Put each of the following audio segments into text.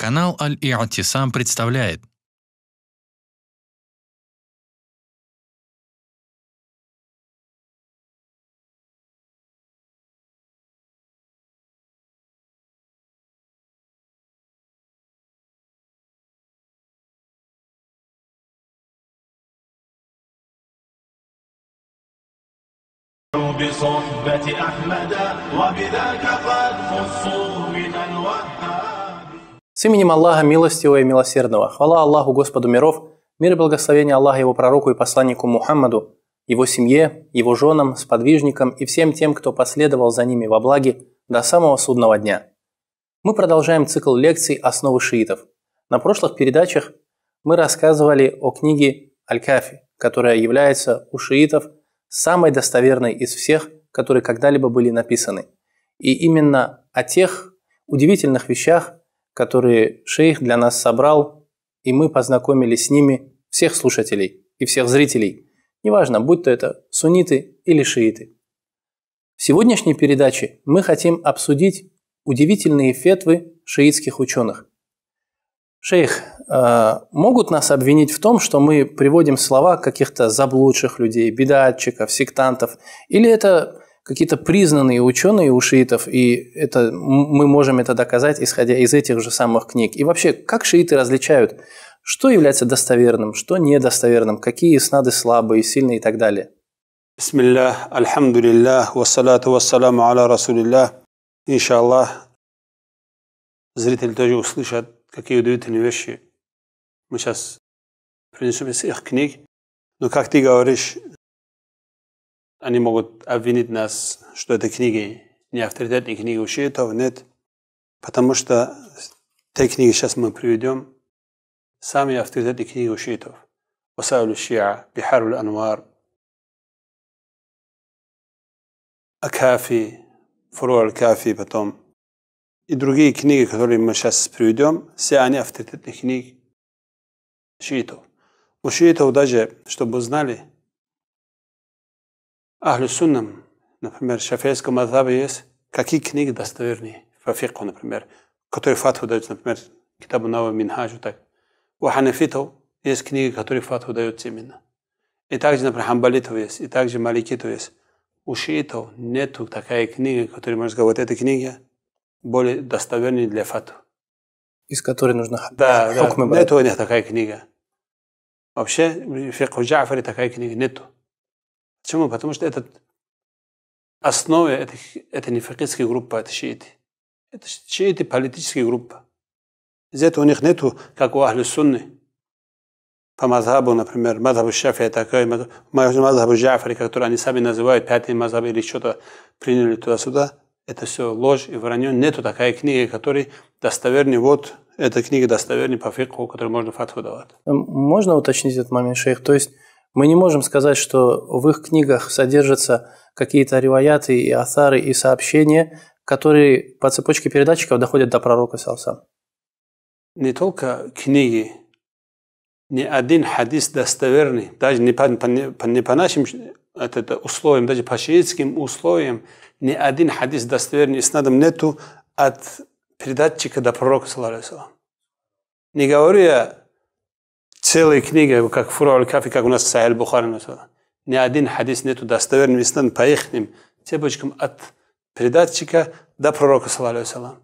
Канал Аль-И'тисам представляет بصحبة أحمد وبذاك قد خصوا من الوهاب с именем Аллаха Милостивого и Милосердного. Хвала Аллаху Господу миров, мир и благословение Аллаха Его пророку и посланнику Мухаммаду, его семье, его женам, сподвижникам и всем тем, кто последовал за ними во благе до самого судного дня. Мы продолжаем цикл лекций «Основы шиитов». На прошлых передачах мы рассказывали о книге Аль-Кафи, которая является у шиитов – самой достоверной из всех, которые когда-либо были написаны. И именно о тех удивительных вещах, которые шейх для нас собрал, и мы познакомились с ними всех слушателей и всех зрителей, неважно, будь то это сунниты или шииты. В сегодняшней передаче мы хотим обсудить удивительные фетвы шиитских ученых. Шейх, э, могут нас обвинить в том, что мы приводим слова каких-то заблудших людей, бедатчиков, сектантов, или это какие-то признанные ученые у шиитов, и это, мы можем это доказать, исходя из этих же самых книг. И вообще, как шииты различают, что является достоверным, что недостоверным, какие снады слабые, сильные и так далее? Бисмиллах, альхамдулиллах, вассалату вассаламу аля расулиллах. Иншаллах, зрители тоже услышат какие удивительные вещи мы сейчас принесем из их книг. Но как ты говоришь, они могут обвинить нас, что это книги не авторитетные книги у шиитов, нет. Потому что те книги сейчас мы приведем, самые авторитетные книги у шиитов. وسائل الشيعة بحار الأنوار أكافي فروع الكافي потом и другие книги, которые мы сейчас приведем, все они авторитетные книги шиитов. У шиитов даже, чтобы вы знали, Ахлю Суннам, например, шафейском мазхабе есть, какие книги достоверные по фикху, например, которые фатху дают, например, Китабу Нава Минхаджу, так. У ханафитов есть книги, которые фатху дают именно. И также, например, хамбалитов есть, и также маликитов есть. У шиитов нету такой книги, которая можно сказать, вот эта книга более достоверный для фату. Из которой нужно да, да. Нету у них такая книга. Вообще, фикху Джафари такая книга нету. Почему? Потому что это основе это, это не фикхская группа, это шииты. Это шииты группа. Из этого у них нету, как у Ахли Сунны. По мазхабу, например, мазхабу Шафия такой, мазхабу Джафари, который они сами называют пятый мазхаб или что-то приняли туда-сюда это все ложь и вранье. Нету такой книги, которая достовернее. Вот эта книга достовернее по фикху, которую можно фатху давать. Можно уточнить этот момент, шейх? То есть мы не можем сказать, что в их книгах содержатся какие-то риваяты и асары и сообщения, которые по цепочке передатчиков доходят до пророка Салсам. Не только книги, ни один хадис достоверный, даже не по, по, не по нашим это, условиям, даже по шиитским условиям, ни один хадис достоверный с надом нету от передатчика до пророка, саллаху Не говорю я целой книги, как Фуру Кафи, как у нас Сахиль Бухари, ни один хадис нету достоверным снадом по их цепочкам от передатчика до пророка, саллаху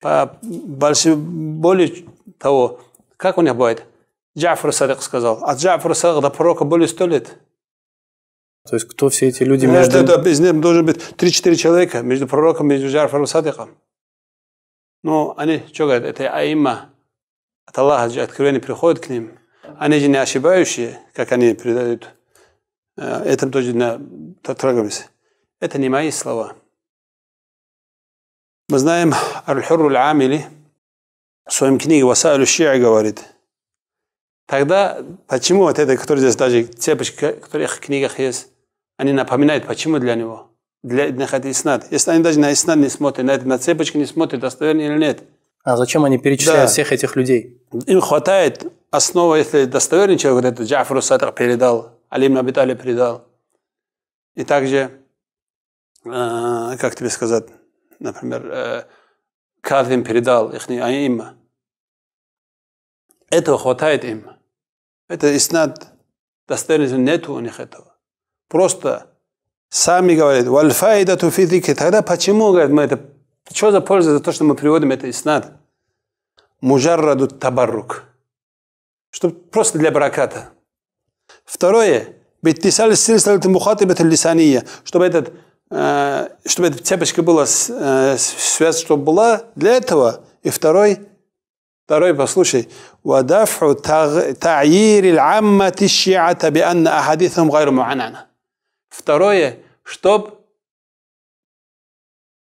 По больше, более того, как у них бывает? Джафар Садик сказал, от Джафара Садик до пророка более сто лет. То есть кто все эти люди между... Это, это, из них должен быть 3-4 человека между пророком и между Джарфаром Садиком. Ну, они что говорят? Это аима. От Аллаха откровение приходит к ним. Они же не ошибающие, как они передают. Э, это тоже трогались. Это не мои слова. Мы знаем Аль-Хурру Аль-Амили в своем книге «Васаилю Шиа» говорит. Тогда почему вот это, который здесь даже цепочка, которая в книгах есть, они напоминают, почему для него. Для них это иснад. Если они даже на иснад не смотрят, на, это, на цепочку не смотрят, достоверно или нет. А зачем они перечисляют да. всех этих людей? Им хватает основа, если достоверный человек, вот это Джафру Садр передал, Алим Набитали передал. И также, э, как тебе сказать, например, э, Кадвин передал их аимма. Этого хватает им. Это иснад достоверности нету у них этого. Просто сами говорят, вальфайда туфидики. Тогда почему, говорят, мы это, что за польза за то, что мы приводим это иснад? Мужарраду табаррук. Чтобы просто для бараката. Второе, беттисаль сильсаль мухатибат лисания, чтобы этот э, чтобы эта цепочка была, э, связь, чтобы была для этого. И второй, второй, послушай, ودفع تعيير العامة الشيعة بأن أحاديثهم غير معنعنة. Второе, чтоб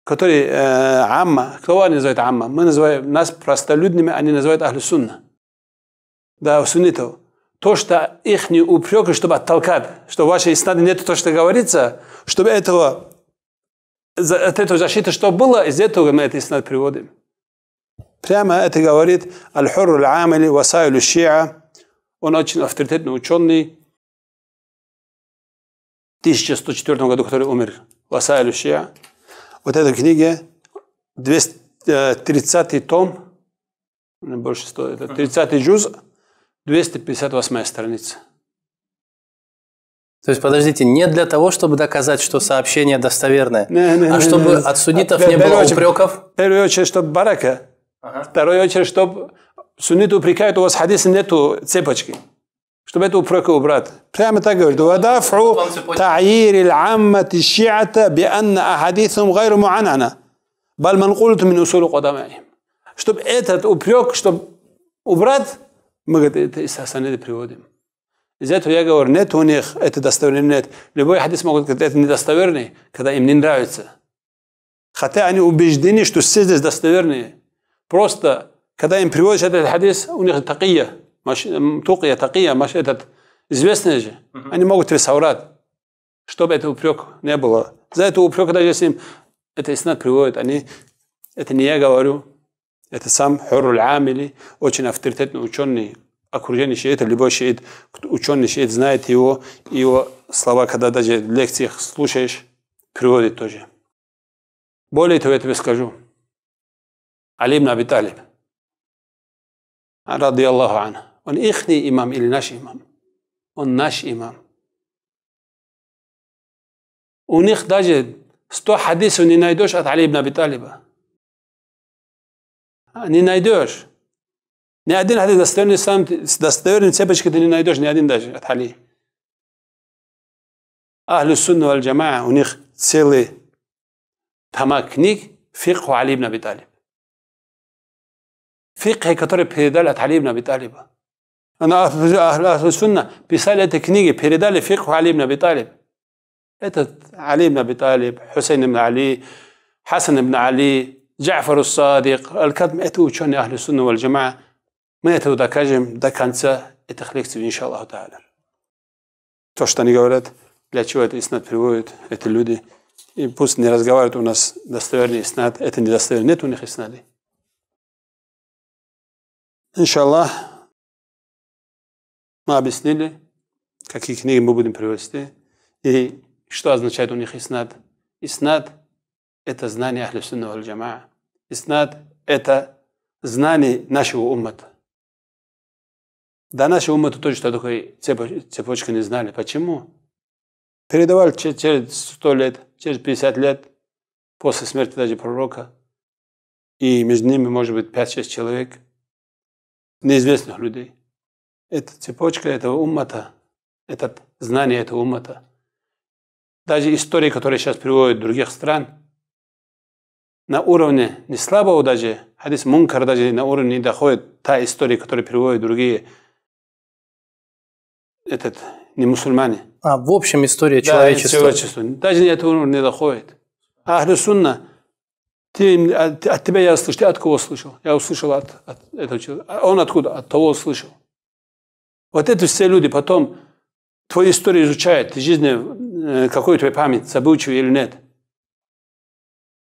который э, амма, кто они называют амма? Мы называем нас простолюдными, они называют ахлю сунна. Да, суннитов. То, что их не упреки, чтобы оттолкать, что в вашей иснады нет то, что говорится, чтобы этого, от этого защиты, что было, из этого мы это иснад приводим. Прямо это говорит Аль-Хурр Аль-Амали Васайлю Шиа. Он очень авторитетный ученый. В 1104 году, который умер. Васайлю Шиа. Вот эта книга, 230 э, том, больше 100, это 30 джуз, 258 страница. То есть, подождите, не для того, чтобы доказать, что сообщение достоверное, не, не, а чтобы не, от судитов не было упреков? В первую очередь, чтобы барака Ага. Второй очередь, чтобы сунниты упрекают, у вас хадиса нету цепочки. شو بيتوا بركوا برات بتعمل تقول ودفع تعيير العامة الشيعة بأن أحاديثهم غير معنعنة بل منقولة من أصول قدمائهم. شتب إتت وبريوك شتب وبرات؟ مقد إت إساسا إت بريودم. زيتو يا جور نت ونيخ إت نت. لبوي حد اسمه قلت إت ندستورني كده إمنين رايتس خطأ أني وبيجدني شتو سيدس دستورني. بروستا كذا إم بريود هذا الحديث ونيخ تقية. Тукия, Такия, этот, известные же, они могут рисовать, чтобы этого упрек не было. За это упрек, даже если им это иснат приводит, они, это не я говорю, это сам Хурул Амили, очень авторитетный ученый, окружение шиитов, любой шиит, ученый шиит знает его, его слова, когда даже в лекциях слушаешь, приводит тоже. Более того, я тебе скажу. Алим Наби Талиб, ради Аллаху Анна. On ихний имам или наш имам? Он наш имам. У них даже 100 хадисов не найдешь от Али ибн Аби Талиба. Не найдешь. Ни один хадис достоверный сам, с достоверной цепочкой ты не найдешь, ни один даже от Али. Ахлю Сунна валь Джамаа, у них целый тома книг фикху Али ибн Аби Талиб. фикхи, который передали от Али ибн Аби Талиба. Ахлю Сунна писали эти книги, передали фикху Али ибн Аби Талиб. Этот Али ибн Аби Талиб, Хусейн ибн Али, Хасан ибн Али, Джафар Садик, Аль-Кадм, это ученые Ахлю Сунна валь Джамаа. Мы это докажем до конца этих лекций, иншаллаху та'аля. То, что они говорят, для чего это иснат приводит, эти люди. И пусть не разговаривают у нас достоверный иснат, это недостоверный, нет у них иснады. Иншаллах, мы объяснили, какие книги мы будем привести, и что означает у них иснад. Иснад – это знание Ахли Сунна валь Джамаа. Иснад – это знание нашего уммата. До нашего уммата тоже что такое цепочка не знали. Почему? Передавали через сто лет, через 50 лет, после смерти даже пророка, и между ними может быть 5-6 человек – неизвестных людей. Это цепочка этого уммата, это знание этого уммата. Даже истории, которые сейчас приводят других стран, на уровне не слабого даже, хадис мункар даже на уровне не доходит та история, которую приводят другие этот, не мусульмане. А, в общем, история человечества. Да, человечества. Даже этого уровня не доходит. А Ахлю Сунна ты, от, от тебя я слышал. Ты от кого слышал? Я услышал от, от этого человека. А он откуда? От того услышал. Вот это все люди потом твою историю изучают, жизнь, э, какой тебя память, забывчивый или нет.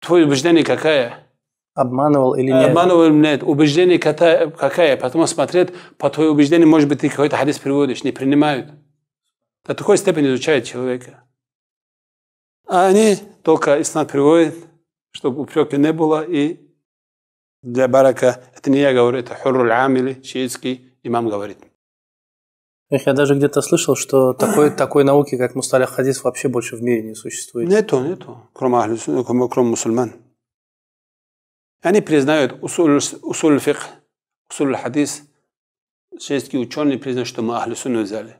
Твое убеждение какая? Обманывал или нет? Обманывал или нет. Убеждение какая? какая? Потом смотреть, по твоему убеждению, может быть, ты какой-то хадис приводишь, не принимают. До такой степени изучают человека. А они только ислам приводят, чтобы упрека не было, и для барака, это не я говорю, это Хурруль Амили, шиитский имам говорит. Эх, Я даже где-то слышал, что такой, такой науки, как мусталях хадис, вообще больше в мире не существует. Нету, нету, кроме, ахли кроме, кроме мусульман. Они признают усуль, усуль фикх, усуль хадис, шейские ученые признают, что мы ахли сунны взяли.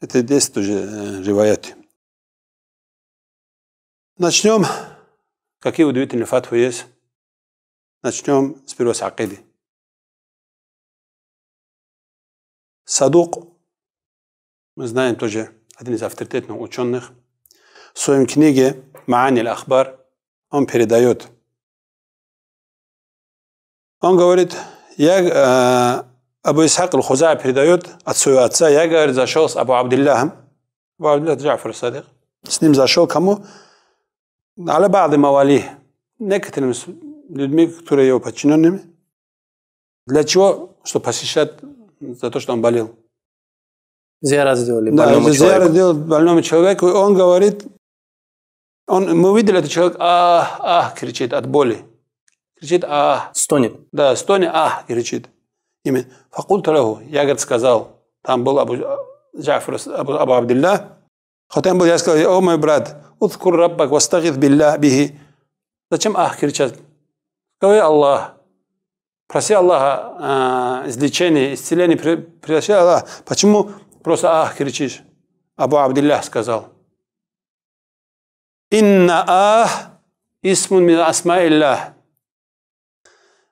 Это здесь тоже э, риваяты. Начнем. Какие удивительные фатвы есть? Начнем сперва с акиды. Садук, мы знаем тоже, один из авторитетных ученых, в своем книге «Маани ахбар он передает. Он говорит, я, э, Абу Исхак аль-Хуза передает от своего отца, я, говорит, зашел с Абу Абдиллахом, Абу Абдиллах Джафар Садик, с ним зашел кому? Аля Ба'ды Мавали, некоторыми людьми, которые его подчиненными. Для чего? Чтобы посещать за то, что он болел. Зиарат сделали Да, больному зиарат человеку. делает больному человеку, и он говорит, он, мы видели, этот человек, ах, ах, кричит от боли. Кричит, ах, Стонет. да, стони, ах, кричит. Факульту лаху, я, говорит, сказал, там был Абу Джафар, Абу, Абу Абдилlah, хотя он был, я сказал, о мой брат, удкур раббак, вастагид билля бихи. Зачем ах кричать? Говори Аллах. Проси Аллаха а, э, излечения, исцеления, при, пригласи Аллаха. Почему просто «Ах!» кричишь? Абу Абдиллях сказал. «Инна ах исмун мин асмаиллах».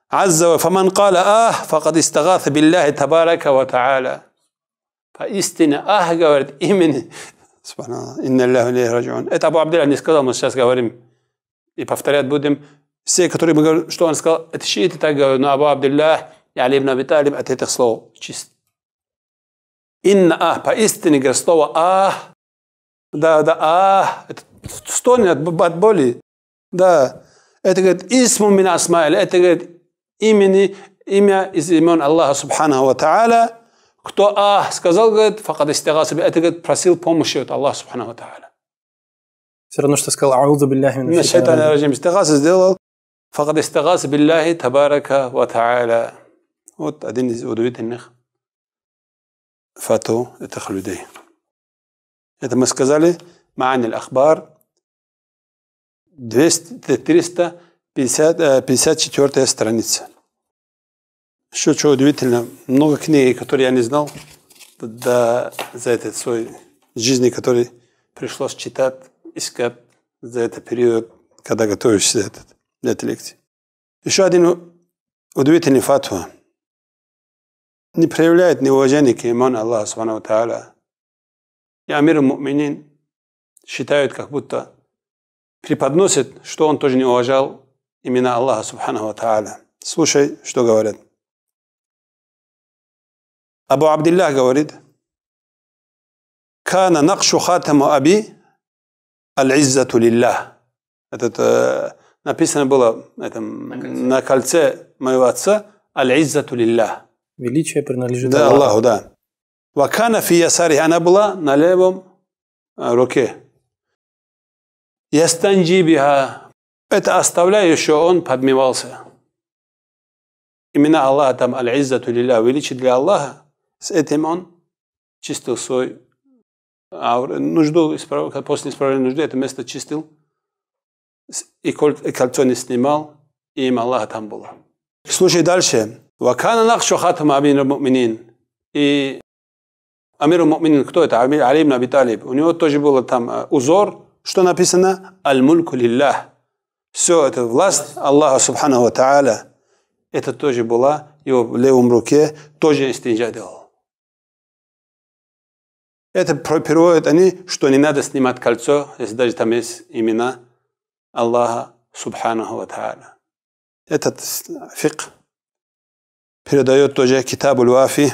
Аззава фаман кала ах, факад истагаса билляхи табарака ва та'аля. Поистине ах говорит имени. Субханаллах. Инна Аллаху лейхи раджиун. Это Абу Абдиллях не сказал, мы сейчас говорим и повторять будем все, которые мы говорим, что он сказал, это шииты так говорят, но Абу Абдиллах и Али ибн Аби от этих слов чист. Инна ах, поистине, говорит, слово ах, да, да, ах, это стонет от, от боли, да. Это, говорит, исму мин асмаил, это, говорит, имени, имя из имен Аллаха Субхану Ва Та'аля. Кто ах сказал, говорит, факад истигасаби, это, говорит, просил помощи от Аллаха Субхану Ва Та'аля. Все равно, что сказал «Аузу билляхи мин шайтана раджим». Сделал فقد استغاث بالله تبارك وتعالى вот один из удивительных фату этих людей. Это мы сказали Маани Ахбар 354 страница. Еще что удивительно, много книг, которые я не знал, да, за этот свой жизни, который пришлось читать, искать за этот период, когда готовишься за этот, этой лекции. Еще один удивительный фатва. Не проявляет неуважение к иману Аллаха Субхану Тааля. И Амир Муминин считают, как будто преподносит, что он тоже не уважал имена Аллаха Субхану Тааля. Слушай, что говорят. Абу Абдиллах говорит, «Кана накшу хатаму аби аль-иззату лиллах». Это э, написано было это, на кольце моего отца аль-иззату лиллах. Величие принадлежит Да, Аллаху. Аллаху, да. Вакана фи ясари, она была на левом э, руке. Ястанджи биха. Это оставляя еще, он подмевался. Именно Аллах там аль-иззату лилля, величие для Аллаха. С этим он чистил свой аур- нужду, после исправления нужды это место чистил. И коль- и кольцо не снимал, и имя Аллаха там было. Слушай дальше. Вакана нахшу хатама амир муминин. И Амир Муминин, кто это? Амир Али ибн Аби Талиб. У него тоже было там э, узор, что написано? Аль-мульку лиллах. Все это власть Аллаха Субхану Ва Тааля. Это тоже была его в левом руке, тоже истинджа делал. Это переводят они, что не надо снимать кольцо, если даже там есть имена Аллаха Субхану Ва. Этот фикх передает тоже Китабуль Вафи,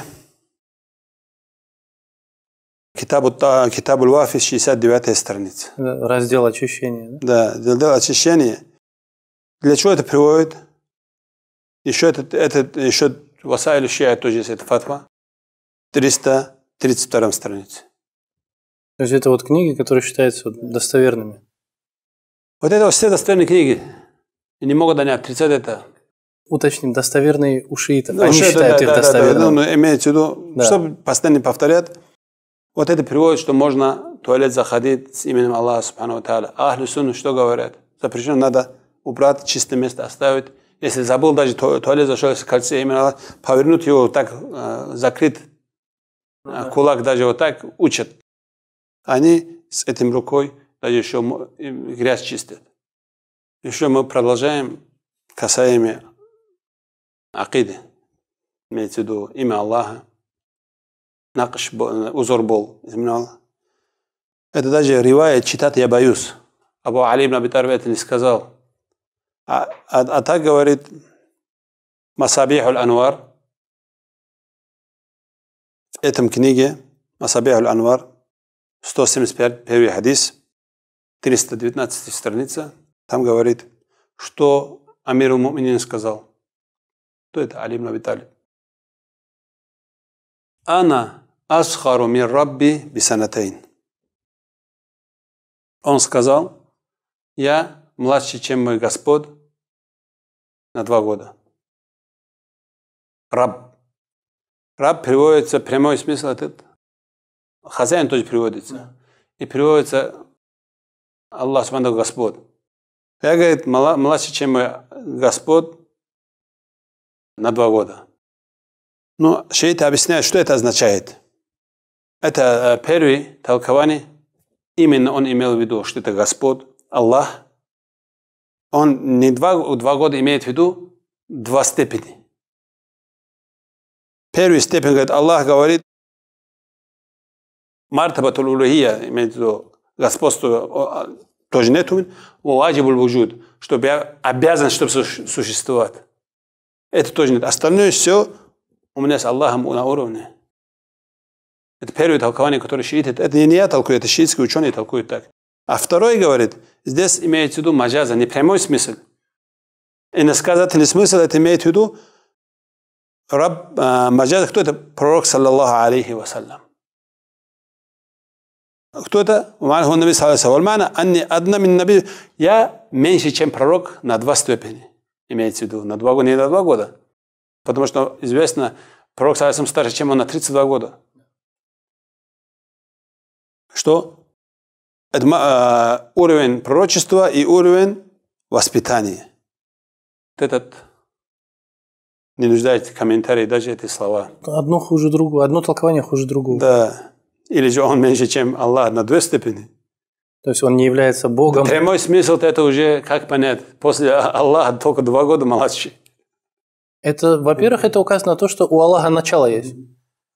Китабу, Та- Китабуль Вафи, 69 страница. Это Раздел очищения. да? Да, для очищения. Для чего это приводит? Еще этот, этот еще Васайль Шия тоже есть эта фатва. 332 странице. То есть это вот книги, которые считаются достоверными. Вот это все достоверные книги. И не могут они отрицать это. Уточним, достоверные у шиитов. Ну, Они это, считают да, их да, да, да, достоверными. ну, ну, имеется в виду, Да. чтобы постоянно повторять. Вот это приводит, что можно в туалет заходить с именем Аллаха Субхану Тааля. А Ахлю Сунна что говорят? Запрещено, надо убрать, чистое место оставить. Если забыл, даже ту- туалет зашел, если кольце имени Аллаха, повернуть его так, э, закрыть, э, кулак даже вот так учат. Они с этим рукой даже еще грязь чистят. Еще мы продолжаем касаемо акиды. Имеется в виду имя Аллаха. Накш, узор был из имени Аллаха. Это даже ривая читать я боюсь. Абу Али ибн это не сказал. А, а, а так говорит Масабих аль-Анвар. В этом книге Масабих аль-Анвар 175 первый хадис 319 страница. Там говорит, что Амир Муминин сказал. Кто это? Али ибн Аби Талиб. Ана асхару мир рабби бисанатейн. Он сказал, я младше, чем мой Господь на два года. Раб. Раб переводится, прямой смысл этот. Хозяин тоже переводится. И переводится Аллах Субхану Господь. Я, говорит, младше, чем Господь на два года. Ну, шииты объясняют, что это означает. Это э, первый толкование. Именно он имел в виду, что это Господь, Аллах. Он не два, два года имеет в виду два степени. Первый степень, говорит, Аллах говорит, мартабатул улухия, имеет в виду господство, о, а, тоже нету, ваджибул вуджуд, чтобы я обязан, чтобы су- существовать. Это тоже нет. Остальное все у меня с Аллахом на уровне. Это первое толкование, которое шииты. Это не я толкую, это шиитские ученые толкуют так. А второй говорит, здесь имеется в виду маджаза, не прямой смысл. Иносказательный смысл, это имеет в виду раб, а, маджаза, кто это? Пророк, саллаллаху алейхи вассалям. Кто это? Хун наби вассалям. Анни одна мин наби. Я меньше, чем пророк на два степени. Имеется в виду, на два года, не на два года. Потому что известно, пророк алейхи старше, чем он на 32 года. Что? Это э, уровень пророчества и уровень воспитания. Вот этот не нуждается в комментарии даже эти слова. Одно хуже другого, одно толкование хуже другого. Да. Или же он меньше, чем Аллах на две степени. То есть он не является Богом. Прямой смысл это уже, как понять, после Аллаха только два года младше. Это, во-первых, это указано на то, что у Аллаха начало есть.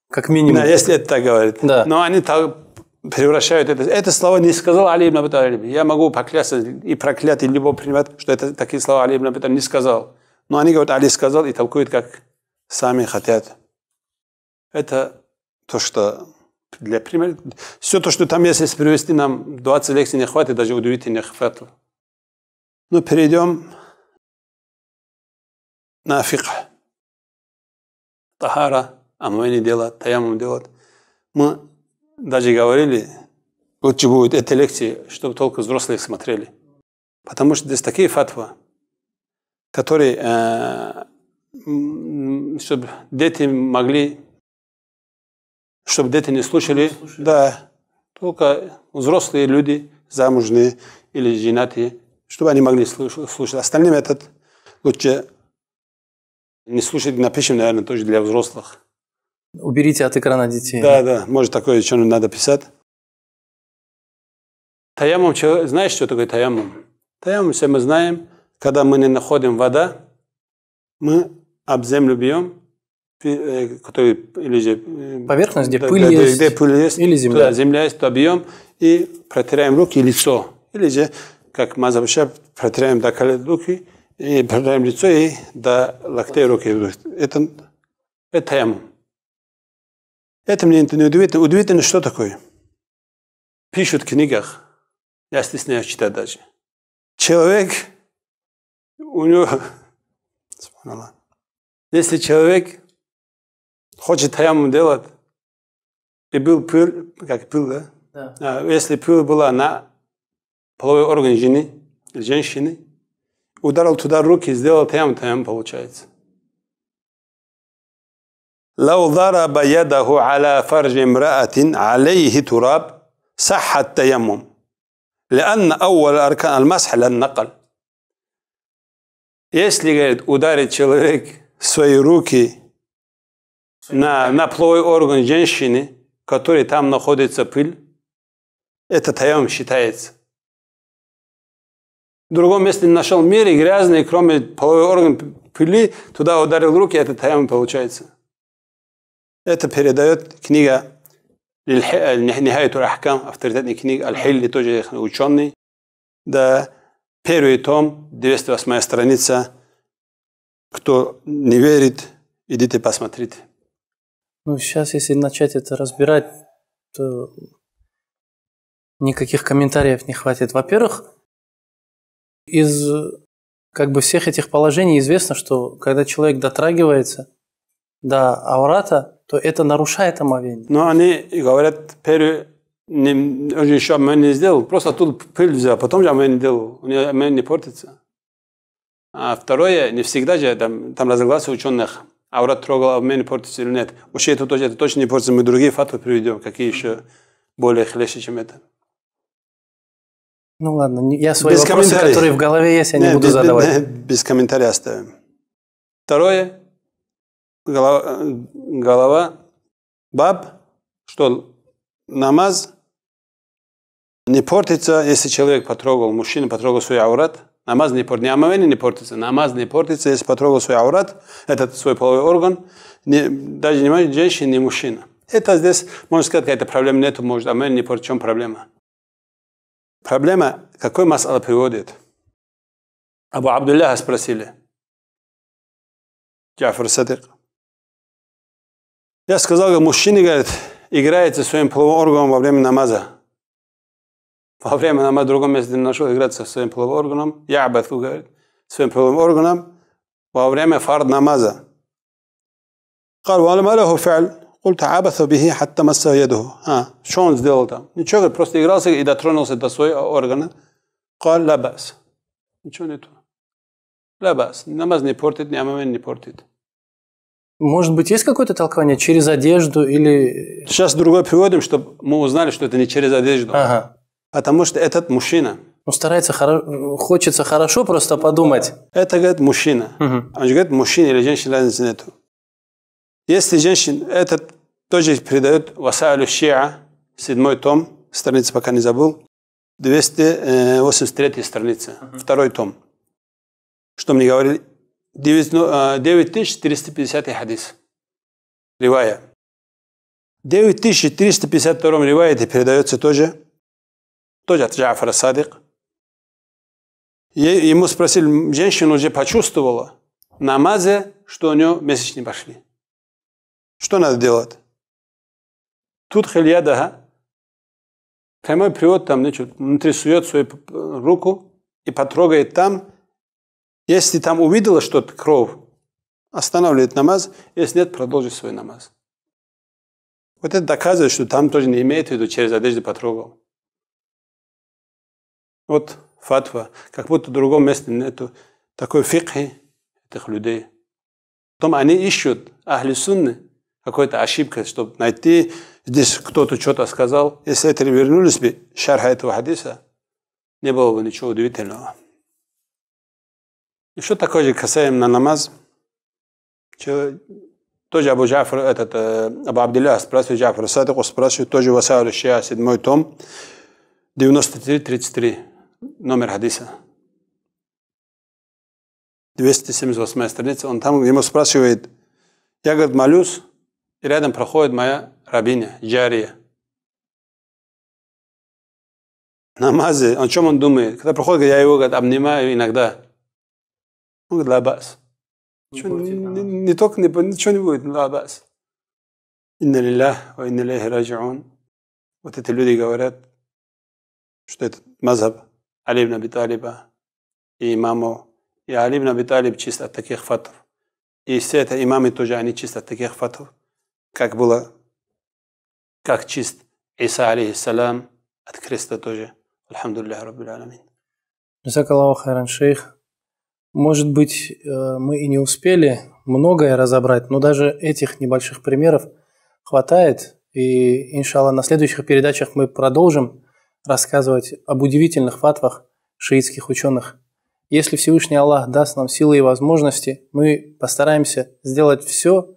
Как минимум. Да, если это так говорит. Да. Но они так превращают это. Это слова не сказал Али ибн Аби Талиб. Я могу поклясться и проклять, и любого принимать, что это такие слова Али ибн Аби Талиб не сказал. Но они говорят, Али сказал и толкуют, как сами хотят. Это то, что для примера. Все то, что там есть, если привести нам 20 лекций не хватит, даже удивительно не хватит. Ну, перейдем на фикх. Тахара, омовение делать, таямум делать. Мы даже говорили, лучше будет эти лекции, чтобы только взрослые смотрели. Потому что здесь такие фатва, которые, э, чтобы дети могли, чтобы дети не слушали, да, только взрослые люди, замужние или женатые, чтобы они могли слуш- слушать. Остальным этот лучше не слушать, напишем, наверное, тоже для взрослых. Уберите от экрана детей. Да, да, может такое что надо писать. Таямум, знаешь, что такое таямум? Таямум все мы знаем, когда мы не находим вода, мы об землю бьем, который, или же... э, Поверхность, где да, пыль да, есть. где пыль есть, Или земля. туда земля есть, туда бьем и протираем руки и лицо. Или же, как Мазабша, протираем до колен руки, и протираем лицо и до локтей руки. Это, это таямум. Это мне не удивительно. Удивительно, что такое. Пишут в книгах, я стесняюсь читать даже. Человек, у него, если человек хочет таямум делать, и был пыль, как пыль, да? Да. А, если пыль была на половой орган жены, женщины, ударил туда руки, сделал таям, таям получается. لو ضرب يده على فرج امرأة عليه تراب صح التيمم لأن أول أركان المسح للنقل Если, говорит, ударит человек свои руки на, на половой орган женщины, который там находится пыль, это таям считается. В другом месте нашел мире грязный, кроме половой орган пыли, туда ударил руки, это таям получается. Это передает книга Нихаяту Ахкам, авторитетная книга Аль-Хилли, тоже ученый. Да, первый том, 208 страница. Кто не верит, идите посмотрите. Ну, сейчас, если начать это разбирать, то никаких комментариев не хватит. Во-первых, из как бы всех этих положений известно, что когда человек дотрагивается до аурата, то это нарушает омовение. Но они говорят, первый, не, он еще омовение не сделал, просто тут пыль взял, потом же омовение делал, у него омовение не портится. А второе, не всегда же, там, там разногласия ученых, аурат трогал, омовение портится или нет. Вообще это, это точно не портится, мы другие фатвы приведем, какие еще более хлеще, чем это. Ну ладно, я свои без вопросы, которые в голове есть, я не, не буду без, задавать. Без, без комментариев оставим. Второе, голова, голова баб, что намаз не портится, если человек потрогал, мужчина потрогал свой аурат, намаз не портится, не омовение не портится, намаз не портится, если потрогал свой аурат, этот свой половой орган, не, даже не женщина, не мужчина. Это здесь, можно сказать, какая-то проблема нету, может, омовение не портится, в чем проблема? Проблема, какой масала приводит? Абу Абдулляха спросили. Джафар Садик. Я сказал, мужчина, говорит, играет со своим половым органом во время намаза. Во время намаза в другом месте не нашел играть со своим половым органом. Я об этом говорит, своим половым органом во время фард намаза. قال وما له فعل قلت عبث به حتى مس يده ها что он сделал там ничего говорит, просто игрался и дотронулся до своего органа قال لا بأس ничего нету لا بأس намаз не портит ни амамин не портит может быть, есть какое-то толкование через одежду или... Сейчас другой приводим, чтобы мы узнали, что это не через одежду. Ага. Потому что этот мужчина. Ну, старается, хоро... хочется хорошо просто подумать. Это, говорит, мужчина. Угу. Он же говорит, мужчина или женщина, разницы нету. Если женщина, этот тоже передает Васалю Шиа, седьмой том, страница пока не забыл, 283 страница, угу. второй том. Что мне говорили, 9450 хадис. Ривая. 9352 риваяте передается тоже, тоже от Джафара Садик. Ему спросили, женщина уже почувствовала намазе, что у нее месячные пошли. Что надо делать? Тут хильядага, прямой привод там, значит, внутри сует свою руку и потрогает там, если там увидела что-то, кровь, останавливает намаз, если нет, продолжит свой намаз. Вот это доказывает, что там тоже не имеет в виду через одежду потрогал. Вот фатва, как будто в другом месте нету такой фикхи этих людей. Потом они ищут ахли сунны, какой-то ошибка, чтобы найти, здесь кто-то что-то сказал. Если это вернулись бы, шарха этого хадиса, не было бы ничего удивительного. Еще такое же касаемо намаз. Тоже Абу Джафар, этот, Абу Абдилlah спрашивает Джафар Садыку, спрашивает тоже Васаулю Шиа, седьмой том, 93-33, номер хадиса. 278 страница, он там ему спрашивает, я, говорит, молюсь, и рядом проходит моя рабиня, Джария. Намазы, о чем он думает? Когда проходит, я его говорит, обнимаю иногда. Он говорит, лабас. Не, не, не только не, ничего не будет, лабас. Инна лиллах ва инна раджиун. Вот эти люди говорят, что это мазхаб Али ибн Аби Талиба и имаму. И Али ибн Аби Талиб чист от таких фатов. И все это имамы тоже, они чист от таких фатов. Как было, как чист Иса, алейхиссалам, от креста тоже. Алхамдулиллах, Раббил Аламин. Джазак Аллаху хайран, шейх. Может быть, э, мы и не успели многое разобрать, но даже этих небольших примеров хватает. И, иншалла, на следующих передачах мы продолжим рассказывать об удивительных фатвах шиитских ученых. Если Всевышний Аллах даст нам силы и возможности, мы постараемся сделать все,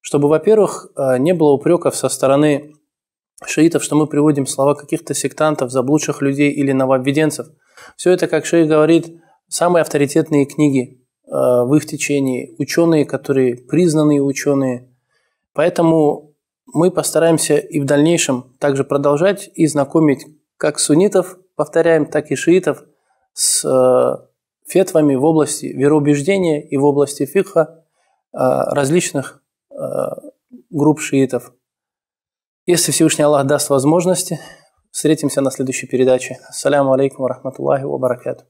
чтобы, во-первых, э, не было упреков со стороны шиитов, что мы приводим слова каких-то сектантов, заблудших людей или нововведенцев. Все это, как шейх говорит, самые авторитетные книги э, в их течении, ученые, которые признанные ученые. Поэтому мы постараемся и в дальнейшем также продолжать и знакомить как суннитов, повторяем, так и шиитов с э, фетвами в области вероубеждения и в области фикха э, различных групп шиитов. Если Всевышний Аллах даст возможности, встретимся на следующей передаче. Ассаляму алейкум ва рахматуллахи ва баракату.